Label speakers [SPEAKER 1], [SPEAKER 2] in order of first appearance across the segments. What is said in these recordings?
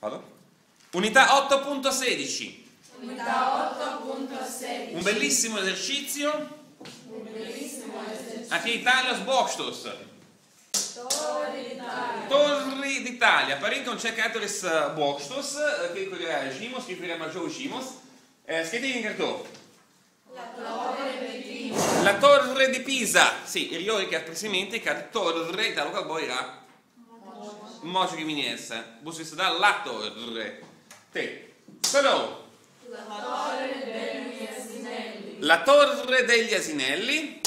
[SPEAKER 1] Vado? Unità 8.16.
[SPEAKER 2] Unità 8.16.
[SPEAKER 1] Un bellissimo esercizio.
[SPEAKER 2] Un bellissimo esercizio.
[SPEAKER 1] Aqui Italia Sbokstos.
[SPEAKER 2] Torri d'Italia.
[SPEAKER 1] Torri d'Italia. Parinka un čekatoris bokštus, kai kurie žymus, kai kurie mažiau žymus. Skaitykime kartu.
[SPEAKER 2] La torre di Pisa.
[SPEAKER 1] La torre di Pisa. Sì, ir jau reikia prisiminti, kad torre italų kalboje yra močio giminės. Bus visada la torre. Taip. Toliau.
[SPEAKER 2] La torre degli Asinelli.
[SPEAKER 1] La torre degli Asinelli.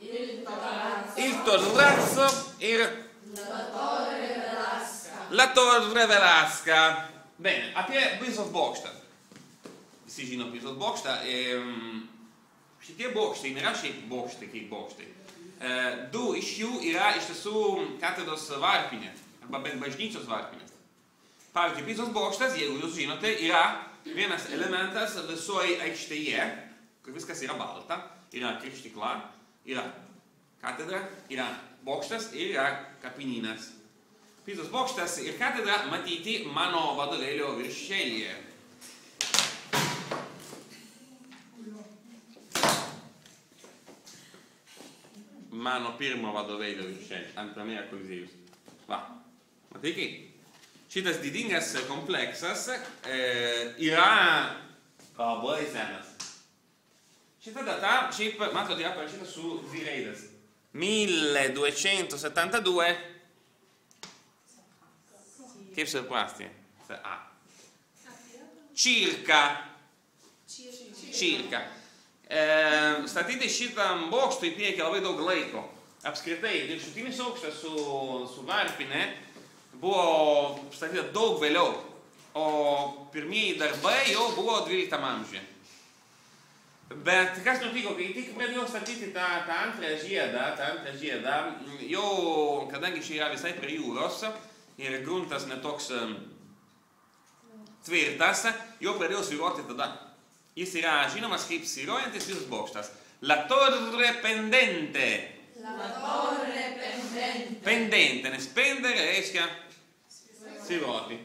[SPEAKER 2] Il palazzo.
[SPEAKER 1] Il torrazzo. Ir...
[SPEAKER 2] La torre Velasca.
[SPEAKER 1] La torre Velasca. Bene, apie visos bokštą. Visi žino visos bokštą. E, šitie bokštai nėra šiaip bokštai kaip bokštai. E, du iš jų yra iš tiesų katedros varpinė, arba bent bažnyčios varpinė. Pavyzdžiui, Pizos bokštas, jeigu jūs žinote, yra vienas elementas visoje aikštėje, kur viskas yra balta, yra kirštikla, yra katedra, yra bokštas ir yra kapinynas. Pizos bokštas ir katedra matyti mano vadovėlio viršelyje. Mano pirmo vadovėlio viršelyje, antrame kolizėjus. Va, matai kaip? Šitas didingas kompleksas e, yra labai senas. Šita data, šiaip, matot, yra parašyta su dvi raidės. 1272 Kaip suprasti? A. Circa. Circa. E, statyti šitam bokštui priekį labai daug laiko. Apskritai, viršutinis aukštas su, su varpinė buvo statyta daug vėliau, o pirmieji darbai jau buvo 12 amžiuje. Bet kas nutiko, kai tik pradėjau statyti tą, tą antrą žiedą, tą antrą žiedą, jau, kadangi čia yra visai prie jūros ir gruntas netoks tvirtas, jau pradėjau sviruoti tada. Jis yra žinomas kaip sviruojantis visas bokštas. La torre pendente.
[SPEAKER 2] La torre pendente.
[SPEAKER 1] Pendente, nes pendere reiškia sviruoti.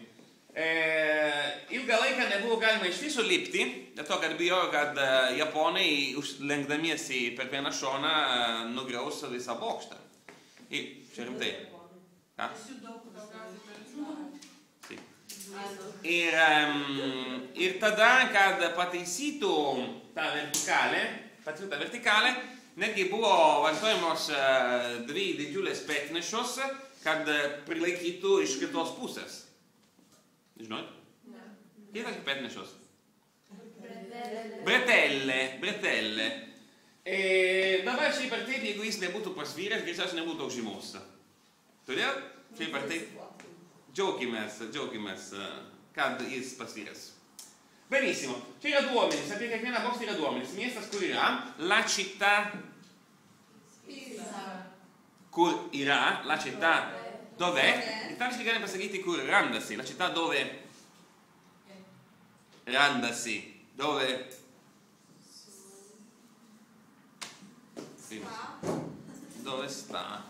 [SPEAKER 1] E, ilgą laiką nebuvo galima iš viso lipti, dėl to, kad bijojo, kad japonai užlenkdamiesi per vieną šoną nugriaus visą bokštą. Ir čia rimtai. Ką? Ir, ir tada, kad pataisytų tą vertikalę, pataisytų tą vertikalę, netgi buvo vartojamos e, dvi didžiulės petnešos, kad e, prilaikytų iš kitos pusės. Žinot? Kiek yra petnešos? Bretelle, bretelle. E dabar šiaip ar taip, jeigu jis nebūtų pasvyręs, greičiausiai nebūtų žymus. Todėl, šiaip ar taip, džiaugimės, e, kad jis pasvyręs. Benissimo, čia yra duomenys, apie kiekvieną bokštą yra duomenys. Miestas, yra, la città. Kur yra, la città, dov'è? Italici galim pasakyti, kur randasi, la città dove randasi, dove Sì, dove sta?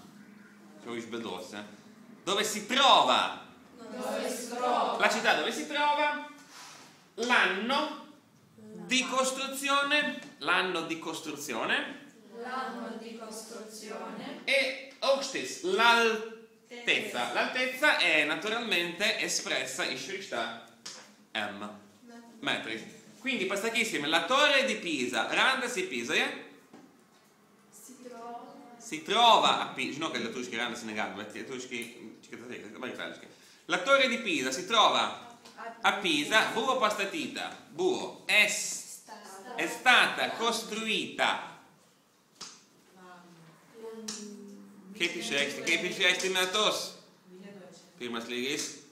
[SPEAKER 1] Eh? Dove si trova?
[SPEAKER 2] Dove si trova?
[SPEAKER 1] La città dove si trova? L'anno di costruzione, l'anno di costruzione
[SPEAKER 2] L'anno di costruzione.
[SPEAKER 1] e aukštis, l'altezza. L'altezza è naturalmente espressa in shriftà M, metri. Quindi pasakysim, la torre di Pisa, randasi Pisoje,
[SPEAKER 2] Si trova.
[SPEAKER 1] si trova a Pisa, randasi lietuviškai, čia kitas reikalas, dabar itališkai. La torre di Pisa si trova a Pisa, buvo pastatyta, buvo, es, è stata costruita Kaip išreikšti, kaip išreikšti metus? Pirmas lygis.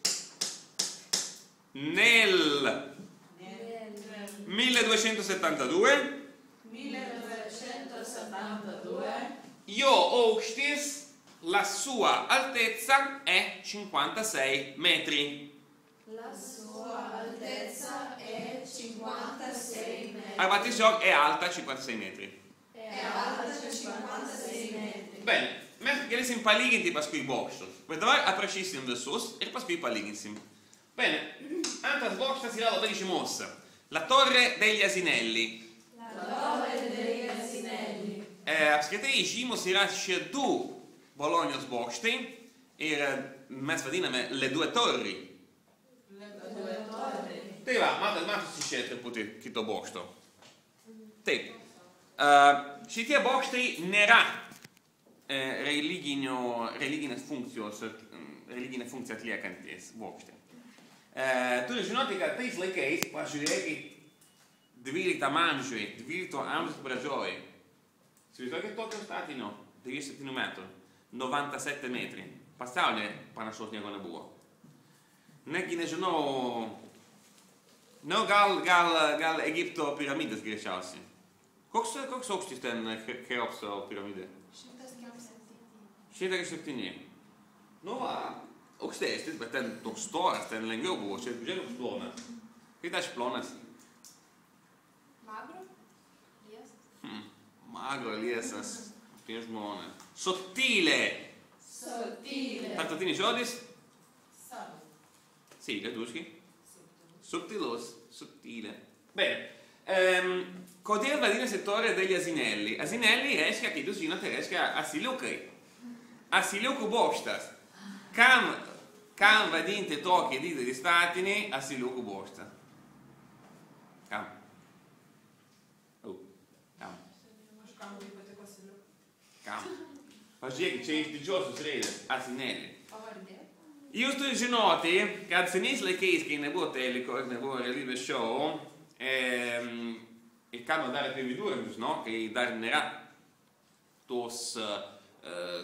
[SPEAKER 1] Nel 1272
[SPEAKER 2] 1272.
[SPEAKER 1] io aukštis, la sua altezza è 56 metri.
[SPEAKER 2] La sua altezza è 56 metri.
[SPEAKER 1] Arba tiesiog è alta 56 metri.
[SPEAKER 2] È alta 56 metri.
[SPEAKER 1] Bene, mes galėsim palyginti paskui bokštus. Bet dabar aprašysim visus ir paskui palyginsim. Bene, antras bokštas yra labai žymus. La torre degli asinelli.
[SPEAKER 2] La torre degli asinelli.
[SPEAKER 1] E, apskritai žymus yra šie du Bolonijos bokštai ir mes vadiname le due torri.
[SPEAKER 2] Le due torri.
[SPEAKER 1] Tai va, matot, matosi čia truputį kito bokšto. Taip. Uh, šitie bokštai nėra religinės funkcijos, religinę funkciją atliekantis bokštai. E, turi žinoti, kad tais laikais, pažiūrėkit, 12 amžiui, 12 amžiaus pradžioj, įsivaizduokit tokio statinio, 97 metų, 97 metrai. Pasaulyje panašaus nieko nebuvo. Negi nežinau, nu gal, gal, gal Egipto piramidės greičiausiai. Koks, koks aukštis ten Cheopso piramidė? 107. Nu va, aukštesnis, bet ten toks storas, ten lengviau buvo, čia žiūrėk, koks plonas. Kaip aš plonas?
[SPEAKER 2] Magro? Liesas?
[SPEAKER 1] Hmm. Magro, liesas, apie žmonės. Sottile.
[SPEAKER 2] Sottile.
[SPEAKER 1] Tarptautinis žodis?
[SPEAKER 2] Sano.
[SPEAKER 1] Sì, lietuviškai. Subtilus, sottile. Bene. Ehm, kodėl vadinasi torre degli asinelli? Asinelli reiškia, kaip jūs žinote, reiškia asiliukai. Asiliukų bokštas. Kam, kam vadinti tokį didelį statinį asiliukų bokštą? Kam? Au, kam?
[SPEAKER 2] Kažkam labai patiko siliu.
[SPEAKER 1] Kam? Pažiūrėkit, čia iš didžiosios raidės asinelli.
[SPEAKER 2] Pavardė?
[SPEAKER 1] Jūs turite žinoti, kad senais laikais, kai nebuvo teliko ir nebuvo realybės show, ehm, ir kalbame dar apie viduramžius, no? kai dar nėra tos, uh,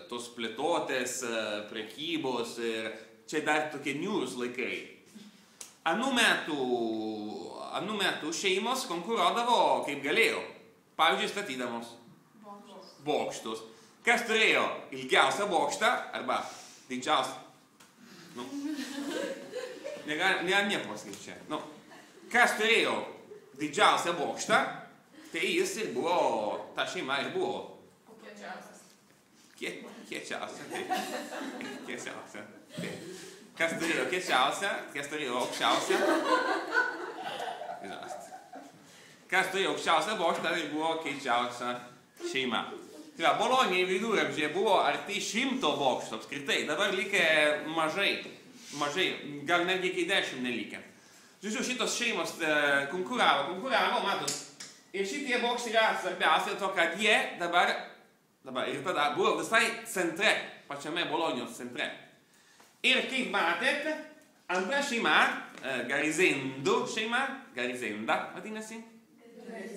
[SPEAKER 1] tos plėtotės, uh, prekybos ir čia dar tokie niūrus laikai. Anų metų, anų metų šeimos konkuruodavo kaip galėjo. Pavyzdžiui, statydamos
[SPEAKER 2] Bokštas.
[SPEAKER 1] bokštus. Kas turėjo ilgiausią bokštą arba didžiausią. Nu, negal- negalime nieko pasakyti čia. Nu, kas turėjo didžiausią bokštą, tai jis ir buvo, ta šeima ir buvo kiečiausia. Taip. Kiečiausia. Taip. Kas turėjo kiečiausią, kas turėjo aukščiausią. Žast. Kas turėjo aukščiausią bokštą, tai buvo kiečiausia šeima. Tai va, Bolonijai viduramžiai buvo arti šimto bokštų apskritai, dabar likė mažai, mažai, gal netgi iki dešimt nelikė. Žodžiu, šitos šeimos e, konkuravo, konkuravo, matot, ir šitie bokštai yra svarbiausia to, kad jie dabar, dabar ir tada buvo visai centre, pačiame Bolonijos centre. Ir kaip matėt, antra šeima, e, Garizendo šeima, Garizenda vadinasi,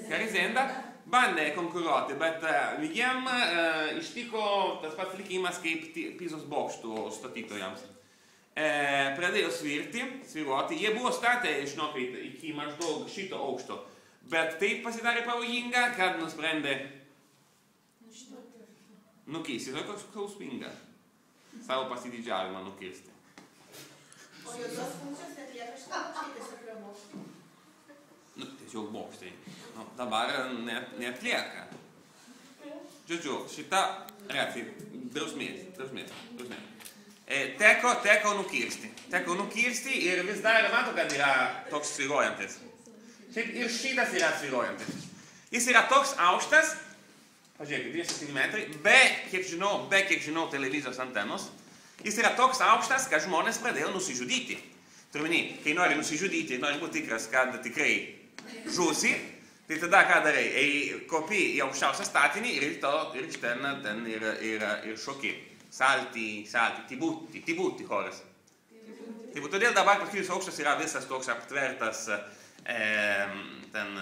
[SPEAKER 1] Garizenda, bandė konkuruoti, bet uh, jiem uh, ištiko tas pats likimas kaip Pizos bokštų statytojams. Pradėjo svirti, sviruoti, jie buvo statę, žinokit, iki maždaug šito aukšto, bet taip pasidarė pavojinga, kad nusprendė nukirsti, tai koks skausminga, savo pasididžiavimą nukirsti.
[SPEAKER 2] O jokios funkcijos atlieka bokštą, tiesiog yra bokštai.
[SPEAKER 1] Nu, tiesiog bokštai. Nu, dabar net, neatlieka. Žodžiu, šita reakcija, drausmės, drausmės, drausmės. E, teko, teko nukirsti. Teko nukirsti ir vis dar matau, kad yra toks sviruojantis. Šiaip ir šitas yra sviruojantis. Jis yra toks aukštas, pažiūrėkit, 27 metrai, be, kiek žinau, be, kiek žinau, televizijos antenos. Jis yra toks aukštas, kad žmonės pradėjo nusižudyti. Turime, kai nori nusižudyti, nori būti tikras, kad tikrai žūsi, tai tada ką darai? Ei, kopi į aukščiausią statinį ir, to, ir iš ten, ten ir, ir, ir šoki. Salti, salti, ti butti, ti butti choras. Tai va todėl dabar paskutinis aukštas yra visas toks aptvertas e, ten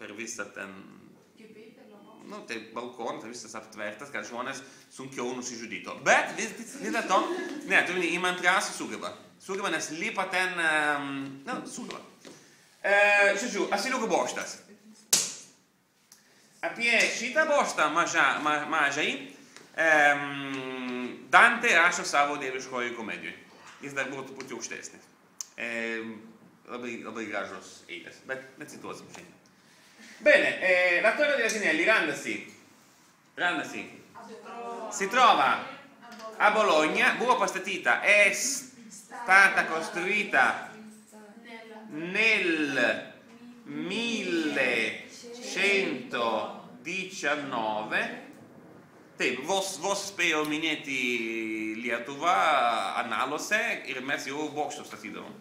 [SPEAKER 1] per visą ten. Nu, tai balkonas, visas aptvertas, kad žmonės sunkiau nusižudytų. Bet vis vis dėlto, ne, tu žinai, įmantras sugeba. Sugeba, nes lipa ten, um, na, sugeba. E, žodžiu, asiliukų bokštas. Apie šitą bokštą maža, ma, mažai um, Dante rašo savo dieviškoji komedijoje. Jis dar buvo truputį aukštesnis. E, labai, labai gražus eilės, bet necituosim šiandien. Bene, eh, la torre degli asinelli, Randasi, Randasi, si trova a Bologna, buvo pastatyta est stata costruita nel 1119 Te, vos, vos speo mineti Lietuva analose ir mes jau bokštus statydavom.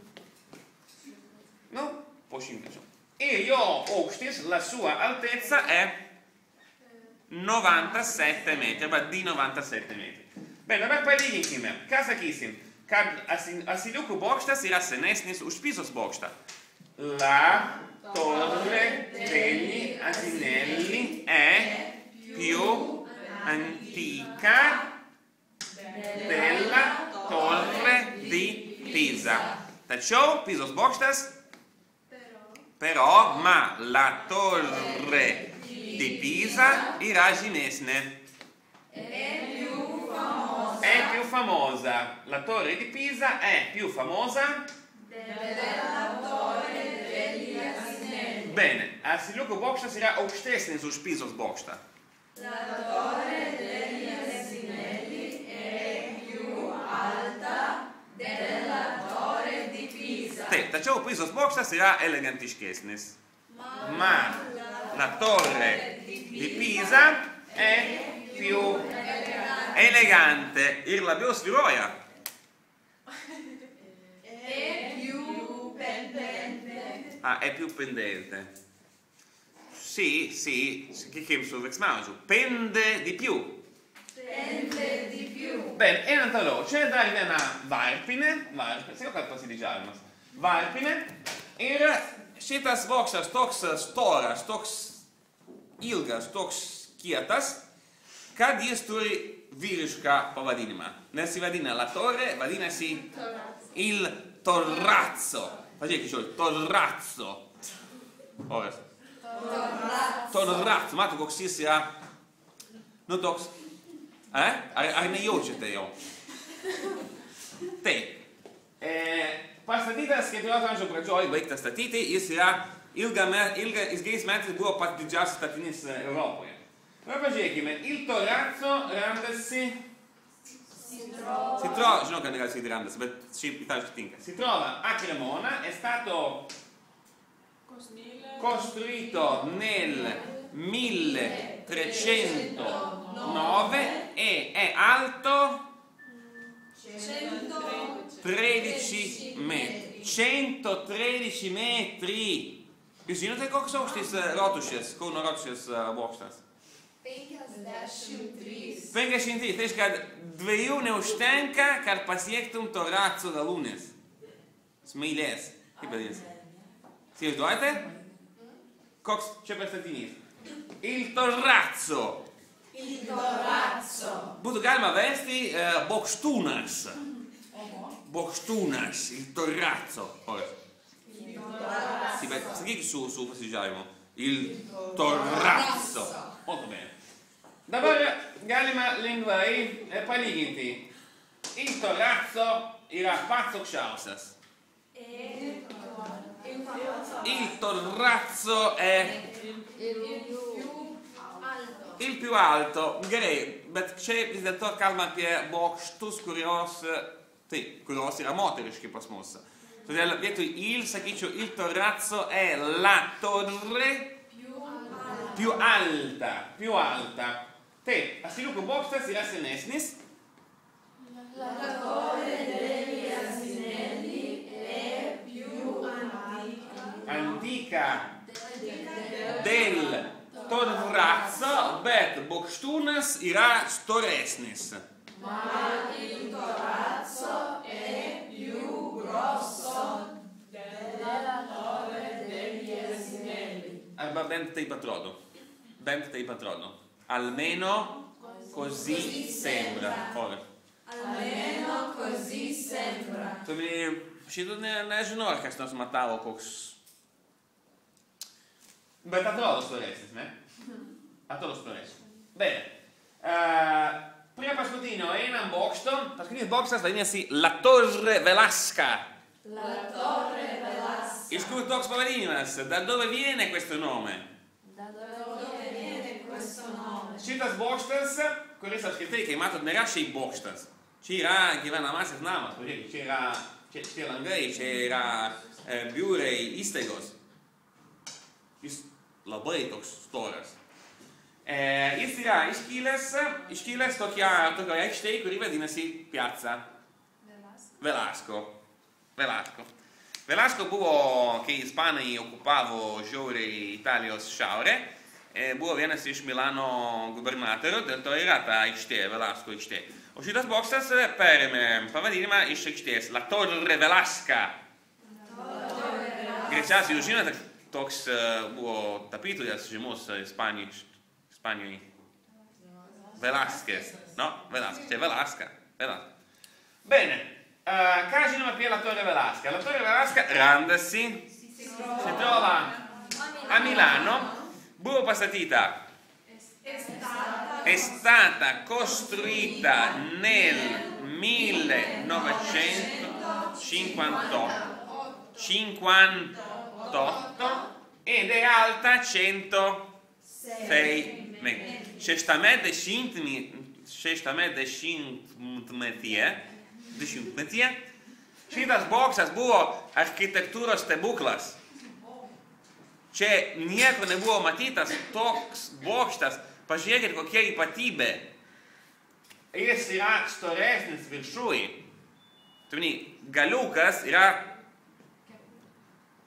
[SPEAKER 1] Nu, po šimtmečio. Ir jo aukštis, la sua altezza è 97 metri, arba di 97 metri. Bene, dabar palyginkime. Ką sakysim? Kad asi- asiliukų bokštas yra senesnis už Pisos bokštą. La torre degli asinelli è più antica della torre di Pisa. Tačiau Pisos bokštas, però, ma la torre di Pisa yra žymesnė. È più famosa. La torre di Pisa è più famosa Bene, Asiliuko bokštas yra aukštesnis už Pizos bokštą. Taip, tačiau Pizos bokštas yra elegantiškesnis. Ma la torre di Pisa è più elegante ir labiau sviruoja. Ah, è più pendente. Sì, sì, sakykim su veiksmažodžiu. Pende di più. Bene, einant toliau. Čia dar viena varpinė. Varpinė, sakiau, kad pasididžiavimas. Varpinė. Ir šitas bokštas toks storas, toks ilgas, toks kietas, kad jis turi vyrišką pavadinimą. Nesivadina La Torre, vadinasi Il Torrazzo. Pažiūrėk, jo, Torrazzo. Oras. Torrazzo, matai, koks jis yra. Nu toks. Eh? Ar, ar nejaučiate jo? Taip. E, pastatytas 14 amžiaus pradžioj, baigtas statyti, jis yra ilgame, ilga, ilgais metais buvo pats didžiausias statinys Europoje. Na pažiūrėkime, Il Torrazzo randasi Si? Trova, žinau, kad negali sakyti randas, bet šiaip itališkai tinka. Si trova a Cremona, è stato costruito nel 1309 e è alto 13 metri. 113 metri. Jūs žinote, koks aukštis e, rotušės, Kauno rotušės e, bokštas? 53. Tai reiškia, dviejų neužtenka, kad pasiektum to ratso galūnės. Smailės. Kaip vadinasi? Įsivaizduojate? Koks čia per statinys? Il torrazzo. Būtų galima versti uh, bokštūnas. Bokštūnas, il torrazzo. Ora. Sì, beh, sakyk su, su pasidžiavimu. Il torrazzo. Molto bene. Dabar galima lengvai e, palyginti. Il torrazzo yra pats aukščiausias. Il torrazzo è il più alto. Gerai, bet čia vis dėlto kalbame apie bokštus, kurios, taip, kurios yra moteriški pas mus. Todėl vietoj il, sakyčiau, il torrazzo è la torre più alta, più alta. Taip, asiliukų bokštas yra senesnis. Antica del torrazzo, bet bokštūnas yra storesnis. Arba bent taip atrodo. Bent taip atrodo. Almeno così sembra. Ora.
[SPEAKER 3] Almeno così sembra.
[SPEAKER 1] Tai šito ne, nežinau, ar kas nors matavo koks. Bet atrodo storesnis, ne? Atrodo storesnis. Bene. Uh, prie paskutinio einam bokšto. Paskutinis bokštas vadinasi La Torre Velasca.
[SPEAKER 3] La torre Velasca.
[SPEAKER 1] Iš kur toks pavadinimas? Da dove viene questo nome?
[SPEAKER 3] Da dove viene questo nome?
[SPEAKER 1] Šitas bokštas, kuris apskritai, kai matot, nėra šiaip bokštas. Čia gyvena masės namas, pažiūrėkit, čia yra, čia, čia langai, čia yra e, biurai įstaigos. Jis labai toks storas. E, jis yra iškilęs, iškilęs tokia, tokioje aikštėje, kuri vadinasi Piazza Velasco. Velasco. Velasco buvo, kai ispanai okupavo žiauriai Italijos šiaurę, e, buvo vienas iš Milano gubernatorių, dėl to yra ta aikštė, Velasco aikštė. O šitas boksas perėmė pavadinimą iš aikštės La Torre Velasca. Greičiausiai jūs žinote, toks buvo tapytojas žymus Ispanijos Spagnola. Velasquez, no? Velasquez, c'è Velasca. Velasca. Bene, uh, Casino Mapia la Torre Velasca. La Torre Velasca, Randasi, si trova a Milano. Burro Passatita è stata costruita nel 1958 58 ed è alta 106 šeštame šeštame dešimtmetyje, dešimtmetyje šitas boksas buvo architektūros stebuklas. Čia nieko nebuvo matytas toks bokštas. Pažiūrėkit, kokia ypatybė. Jis yra storesnis viršui. Tuni, galiukas yra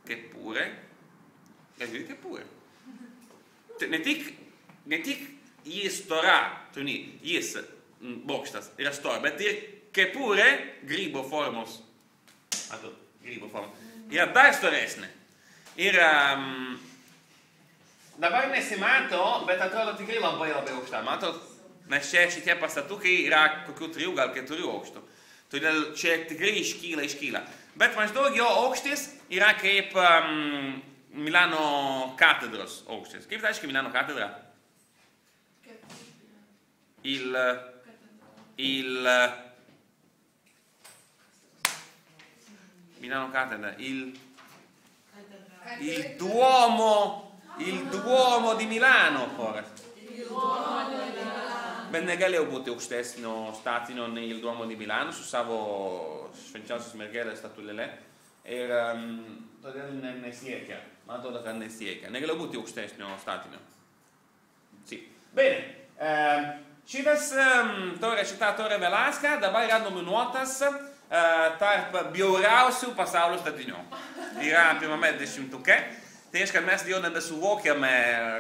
[SPEAKER 1] kepurė. Galbūt kepurė. Ne tik ne tik jis stora, tuni, jis bokštas yra stora, bet ir kepurė grybo formos. Matot, grybo forma. Yra dar storesnė. Ir um, dabar nesimato, bet atrodo tikrai labai labai aukšta. Matot, nes čia šitie pastatukai yra kokių trijų, gal keturių aukštų. Todėl čia tikrai iškyla, iškyla. Bet maždaug jo aukštis yra kaip um, Milano katedros aukštis. Kaip tai aiškiai Milano katedra? Il, il Milano Catedra, il, il Duomo, il Duomo di Milano, Forrest. Bet negalėjau būti aukštesnio statinio nei il Duomo di Milano su savo švenčiausios mergelės statulėle ir um, todėl ne, nesiekia, man atrodo, kad nesiekia. Negalėjau būti aukštesnio statinio. Sì. Bene. Um, Šitas um, taurė, šita taurė Velaska dabar yra nominuotas uh, tarp bjauriausių pasaulio statinių. Yra pirmame dešimtuke. Tai reiškia, mes jau nebesuvokiame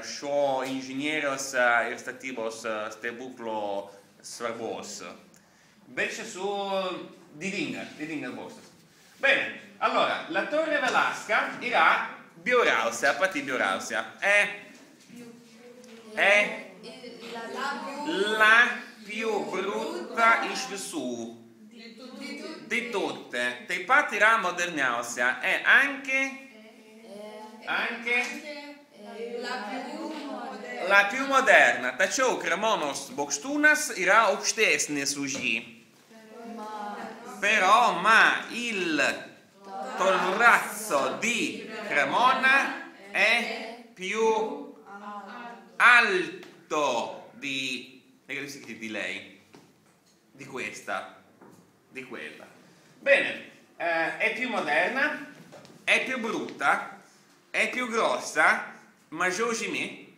[SPEAKER 1] šio inžinieriaus uh, ir statybos uh, stebuklo svarbos. Bet iš tiesų didinga, didingas bokštas. Bene, allora, la torre Velasca era bjauriausia, pati bjauriausia. È, è la più brutta iš visų. Di tutte. Taip pat yra moderniausia. E anche, anche la più moderna. Tačiau Kremonos bokštūnas yra aukštesnis už jį. Però ma il torrazzo di Cremona è più alto di, di lei, di questa, di quella. Bene, eh, è più moderna, è più brutta, è più grossa, ma Jimmy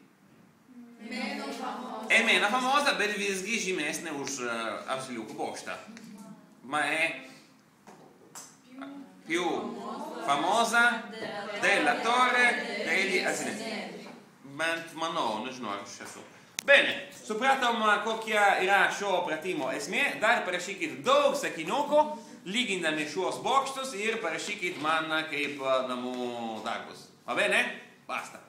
[SPEAKER 3] Meno famosa.
[SPEAKER 1] è meno famosa per visgi žymesnė už uh, apsiliukų bokštą. Ma è più famosa della torre degli asinelli. Bent manau, nežinau, ar aš esu. Bene, supratom, kokia yra šio pratimo esmė. Dar parašykit daug sakinukų, lygindami šiuos bokštus ir parašykit man kaip namų darbus. Va bene? Basta.